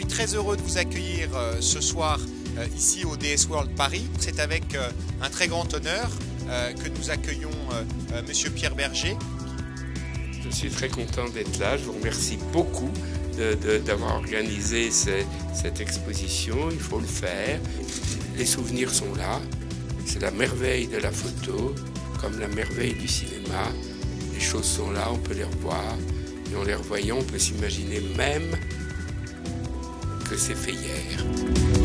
très heureux de vous accueillir euh, ce soir euh, ici au DS World Paris. C'est avec euh, un très grand honneur que nous accueillons Monsieur Pierre Berger. Je suis très content d'être là. Je vous remercie beaucoup d'avoir organisé cette exposition. Il faut le faire. Les souvenirs sont là. C'est la merveille de la photo, comme la merveille du cinéma. Les choses sont là, on peut les revoir. Et en les revoyant, on peut s'imaginer même que c'est fait hier.